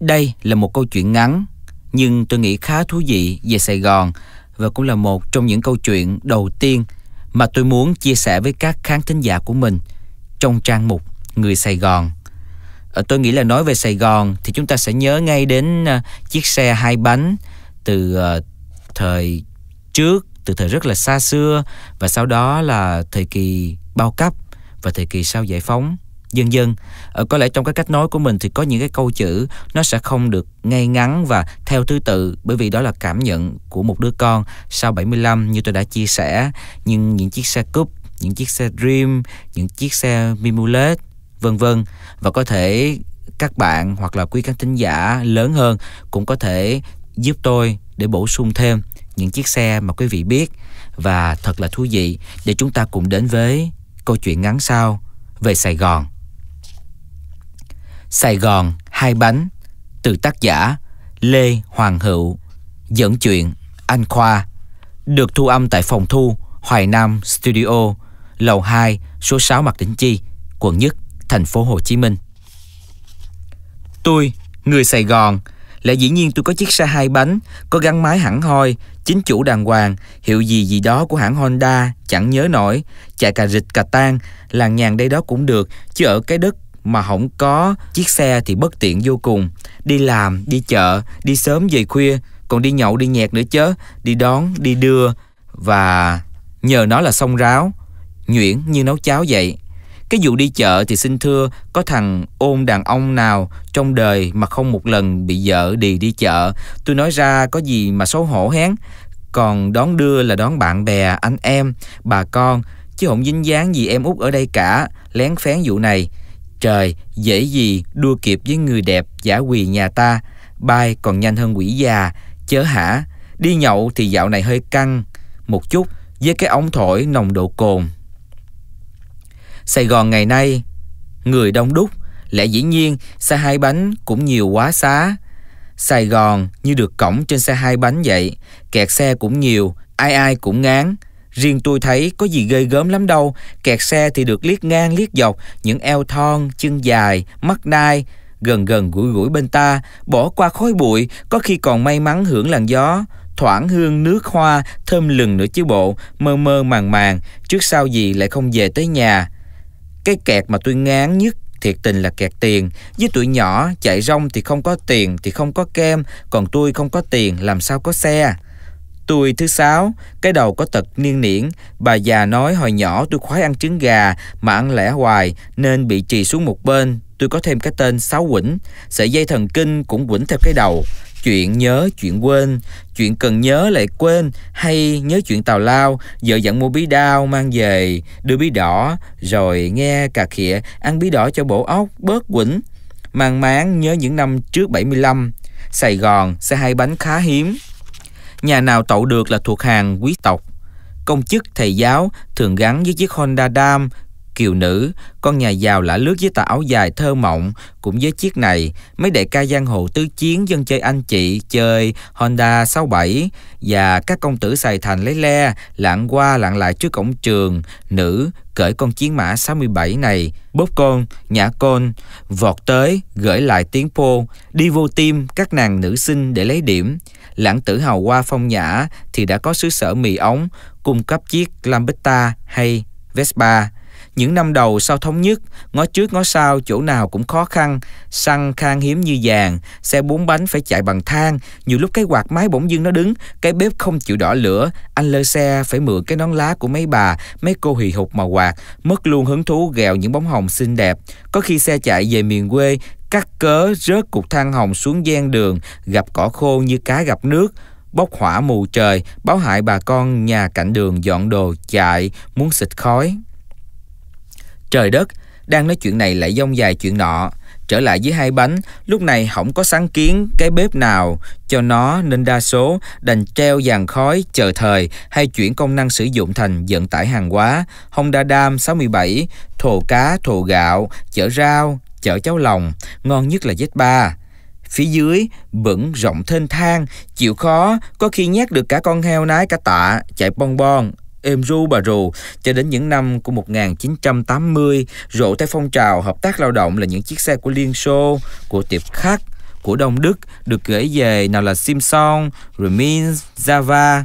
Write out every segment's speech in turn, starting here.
Đây là một câu chuyện ngắn, nhưng tôi nghĩ khá thú vị về Sài Gòn và cũng là một trong những câu chuyện đầu tiên mà tôi muốn chia sẻ với các khán thính giả của mình trong trang mục Người Sài Gòn. Ờ, tôi nghĩ là nói về Sài Gòn thì chúng ta sẽ nhớ ngay đến ờ, chiếc xe hai bánh từ ờ, thời trước, từ thời rất là xa xưa và sau đó là thời kỳ bao cấp và thời kỳ sau giải phóng dần dần ở ờ, có lẽ trong cái cách nói của mình thì có những cái câu chữ nó sẽ không được ngay ngắn và theo thứ tự bởi vì đó là cảm nhận của một đứa con. Sau 75 như tôi đã chia sẻ nhưng những chiếc xe cúp những chiếc xe Dream những chiếc xe Mimulet, vân vân. Và có thể các bạn hoặc là quý khán thính giả lớn hơn cũng có thể giúp tôi để bổ sung thêm những chiếc xe mà quý vị biết. Và thật là thú vị để chúng ta cùng đến với câu chuyện ngắn sau về Sài Gòn. Sài Gòn hai bánh, từ tác giả Lê Hoàng Hữu, dẫn chuyện Anh Khoa, được thu âm tại phòng thu Hoài Nam Studio, lầu 2 số 6 Mạc Đỉnh Chi, quận Nhất, thành phố Hồ Chí Minh. Tôi, người Sài Gòn là dĩ nhiên tôi có chiếc xe hai bánh, có gắn máy hẳn hoi, chính chủ đàng hoàng, hiệu gì gì đó của hãng Honda chẳng nhớ nổi, chạy cà rịch cà tan làng nhàng đây đó cũng được, chứ ở cái đất mà không có chiếc xe thì bất tiện vô cùng. Đi làm, đi chợ, đi sớm về khuya, còn đi nhậu đi nhẹt nữa chớ, đi đón, đi đưa và nhờ nó là sông ráo, nhuyễn như nấu cháo vậy. Cái vụ đi chợ thì xin thưa có thằng ôn đàn ông nào trong đời mà không một lần bị vợ đi đi chợ. Tôi nói ra có gì mà xấu hổ hén. Còn đón đưa là đón bạn bè, anh em, bà con chứ không dính dáng gì em út ở đây cả, lén phén vụ này. Trời, dễ gì đua kịp với người đẹp giả quỳ nhà ta, bay còn nhanh hơn quỷ già, chớ hả? Đi nhậu thì dạo này hơi căng một chút với cái ống thổi nồng độ cồn. Sài Gòn ngày nay, người đông đúc, lẽ dĩ nhiên xe hai bánh cũng nhiều quá xá. Sài Gòn như được cổng trên xe hai bánh vậy, kẹt xe cũng nhiều, ai ai cũng ngán, Riêng tôi thấy có gì ghê gớm lắm đâu, kẹt xe thì được liếc ngang liếc dọc, những eo thon, chân dài, mắt nai, gần gần gũi gũi bên ta, bỏ qua khói bụi, có khi còn may mắn hưởng làn gió, thoảng hương nước hoa, thơm lừng nữa chứ bộ, mơ mơ màng màng, trước sau gì lại không về tới nhà. Cái kẹt mà tôi ngán nhất thiệt tình là kẹt tiền. Với tuổi nhỏ chạy rong thì không có tiền thì không có kem còn tôi không có tiền làm sao có xe? Tôi thứ sáu, cái đầu có tật niên niễn, bà già nói hồi nhỏ tôi khoái ăn trứng gà mà ăn lẻ hoài nên bị trì xuống một bên. Tôi có thêm cái tên Sáu Quỳnh, sợi dây thần kinh cũng quỳnh theo cái đầu. Chuyện nhớ, chuyện quên, chuyện cần nhớ lại quên hay nhớ chuyện tào lao, vợ dặn mua bí đao mang về, đưa bí đỏ, rồi nghe cà khịa ăn bí đỏ cho bổ óc, bớt quỳnh. Mang máng nhớ những năm trước 75, Sài Gòn xe hai bánh khá hiếm. Nhà nào tậu được là thuộc hàng quý tộc. Công chức, thầy giáo thường gắn với chiếc Honda Dam kiều nữ, con nhà giàu lả lướt với tà áo dài thơ mộng, cũng với chiếc này, mấy đại ca giang hồ tứ chiến dân chơi anh chị, chơi Honda 67 và các công tử xài thành lấy le, lạng qua lạng lại trước cổng trường, nữ cởi con chiến mã 67 này, bóp con, nhả con, vọt tới, gửi lại tiếng pô, đi vô tim các nàng nữ sinh để lấy điểm. Lãng tử hào qua phong nhã thì đã có xứ sở mì ống, cung cấp chiếc Lambetta hay Vespa. Những năm đầu sau thống nhất, ngó trước ngó sau chỗ nào cũng khó khăn, xăng khan hiếm như vàng, xe bốn bánh phải chạy bằng thang, nhiều lúc cái quạt máy bỗng dưng nó đứng, cái bếp không chịu đỏ lửa, anh lơ xe phải mượn cái nón lá của mấy bà, mấy cô hì hục mà quạt, mất luôn hứng thú gẹo những bóng hồng xinh đẹp. Có khi xe chạy về miền quê, cắt cớ rớt cục than hồng xuống gian đường, gặp cỏ khô như cá gặp nước, bốc hỏa mù trời, báo hại bà con nhà cạnh đường dọn đồ chạy, muốn xịt khói. Trời đất, đang nói chuyện này lại dông dài chuyện nọ. Trở lại với hai bánh, lúc này không có sáng kiến cái bếp nào cho nó nên đa số đành treo dàn khói chờ thời hay chuyển công năng sử dụng thành vận tải hàng hóa. Honda Dam 67, thồ cá, thồ gạo, chở rau, chở cháo lòng, ngon nhất là Z3. Phía dưới, bẩn rộng thênh thang, chịu khó, có khi nhét được cả con heo nái cả tạ, chạy bon bon, êm ru bà rù cho đến những năm của 1980 rộ theo phong trào hợp tác lao động là những chiếc xe của Liên Xô, của Tiệp Khắc, của Đông Đức được gửi về nào là Simpson, Remin, Java.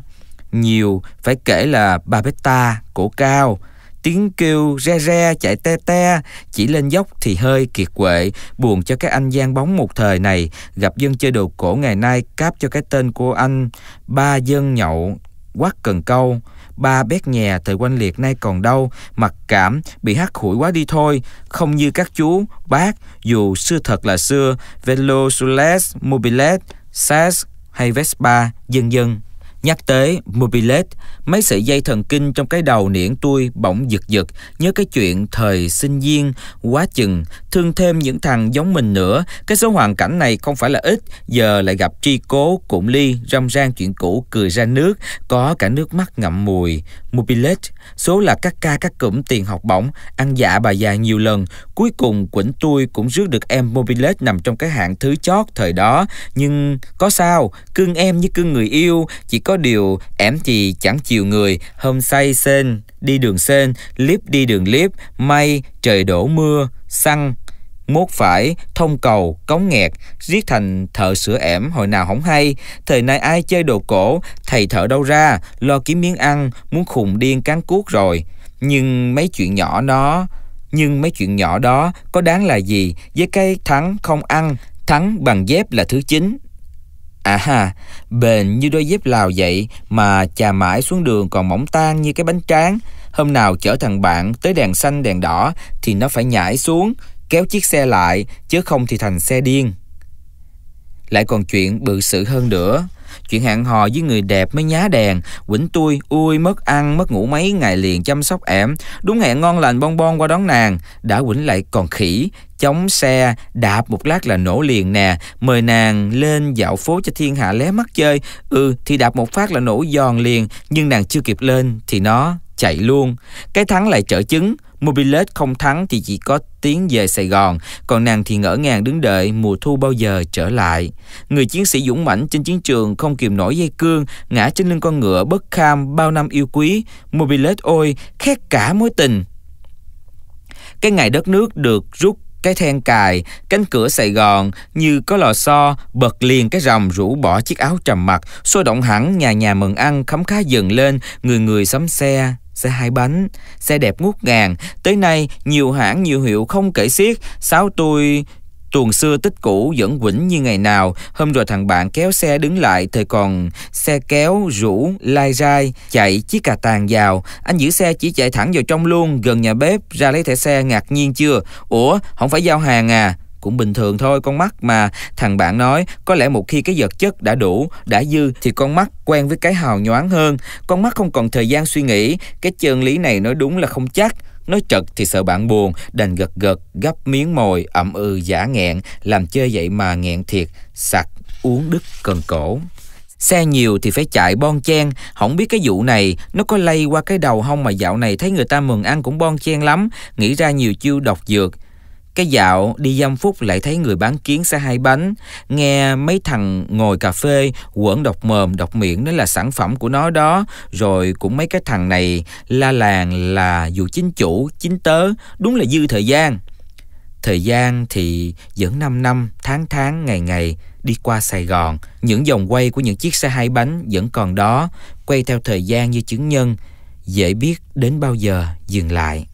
Nhiều phải kể là Babetta, cổ cao, tiếng kêu re re chạy te te chỉ lên dốc thì hơi kiệt quệ buồn cho cái anh gian bóng một thời này gặp dân chơi đồ cổ ngày nay cáp cho cái tên của anh ba dân nhậu quát cần câu. Ba bét nhè thời quanh liệt nay còn đâu mặc cảm bị hắt hủi quá đi thôi. Không như các chú bác dù xưa thật là xưa velosules, mobilet sas hay vespa dân dân. Nhắc tới Mobilet, mấy sợi dây thần kinh trong cái đầu niễn tôi bỗng giật giật, nhớ cái chuyện thời sinh viên, quá chừng, thương thêm những thằng giống mình nữa. Cái số hoàn cảnh này không phải là ít, giờ lại gặp tri cố, cụm ly, râm ran chuyện cũ, cười ra nước, có cả nước mắt ngậm mùi. Mobilet, số là các ca các cụm tiền học bổng, ăn dạ bà già nhiều lần. Cuối cùng quỉnh tôi cũng rước được em Mobilet nằm trong cái hạng thứ chót thời đó. Nhưng có sao, cưng em như cưng người yêu, chỉ có điều ẻm thì chẳng chiều người, hôm say sên, đi đường sên, liếp đi đường liếp, may, trời đổ mưa, xăng, mốt phải thông cầu cống nghẹt giết thành thợ sửa ẻm hồi nào không hay. Thời nay ai chơi đồ cổ thầy thợ đâu ra lo kiếm miếng ăn muốn khùng điên cán cuốc rồi. Nhưng mấy chuyện nhỏ đó nhưng mấy chuyện nhỏ đó có đáng là gì? Với cái thắng không ăn thắng bằng dép là thứ chính. À ha, bền như đôi dép lào vậy mà chà mãi xuống đường còn mỏng tan như cái bánh tráng. Hôm nào chở thằng bạn tới đèn xanh đèn đỏ thì nó phải nhảy xuống, kéo chiếc xe lại, chứ không thì thành xe điên. Lại còn chuyện bự sự hơn nữa. Chuyện hẹn hò với người đẹp mới nhá đèn. Quỉnh tôi ui mất ăn mất ngủ mấy ngày liền chăm sóc ẻm. Đúng hẹn ngon lành bon bon qua đón nàng. Đã quỉnh lại còn khỉ Chống xe đạp một lát là nổ liền nè. Mời nàng lên dạo phố cho thiên hạ lé mắt chơi. Ừ thì đạp một phát là nổ giòn liền Nhưng nàng chưa kịp lên thì nó chạy luôn. Cái thắng lại trở chứng. Mobilet không thắng thì chỉ có tiến về Sài Gòn, còn nàng thì ngỡ ngàng đứng đợi mùa thu bao giờ trở lại. Người chiến sĩ dũng mãnh trên chiến trường không kìm nổi dây cương, ngã trên lưng con ngựa bất kham bao năm yêu quý. Mobilet ôi, khét cả mối tình. Cái ngày đất nước được rút cái then cài, cánh cửa Sài Gòn như có lò xo, bật liền cái rầm rũ bỏ chiếc áo trầm mặc, sôi động hẳn nhà nhà mừng ăn khấm khá dần lên, người người sắm xe, xe hai bánh, xe đẹp ngút ngàn. Tới nay, nhiều hãng nhiều hiệu không kể xiết. Sáu tôi tuần xưa tích cũ vẫn quỉnh như ngày nào Hôm rồi thằng bạn kéo xe đứng lại Thời còn xe kéo, rủ, lai rai Chạy chiếc cà tàn vào Anh giữ xe chỉ chạy thẳng vào trong luôn Gần nhà bếp ra lấy thẻ xe ngạc nhiên chưa Ủa không phải giao hàng à cũng bình thường thôi. Con mắt mà thằng bạn nói có lẽ một khi cái vật chất đã đủ đã dư thì con mắt quen với cái hào nhoáng hơn. Con mắt không còn thời gian suy nghĩ. Cái chân lý này nói đúng là không chắc. Nói trật thì sợ bạn buồn, đành gật gật, gấp miếng mồi, ậm ừ giả nghẹn, làm chơi vậy mà nghẹn thiệt, sặc, uống đứt cần cổ. Xe nhiều thì phải chạy bon chen. Không biết cái vụ này Nó có lây qua cái đầu không Mà dạo này thấy người ta mừng ăn cũng bon chen lắm. Nghĩ ra nhiều chiêu độc dược cái dạo đi dăm phút lại thấy người bán kiến xe hai bánh Nghe mấy thằng ngồi cà phê quẩn độc mồm độc miệng đó là sản phẩm của nó đó Rồi cũng mấy cái thằng này la làng là dù chính chủ, chính tớ Đúng là dư thời gian Thời gian thì vẫn 5 năm, tháng tháng, ngày ngày đi qua Sài Gòn. Những vòng quay của những chiếc xe hai bánh vẫn còn đó, quay theo thời gian như chứng nhân, dễ biết đến bao giờ dừng lại.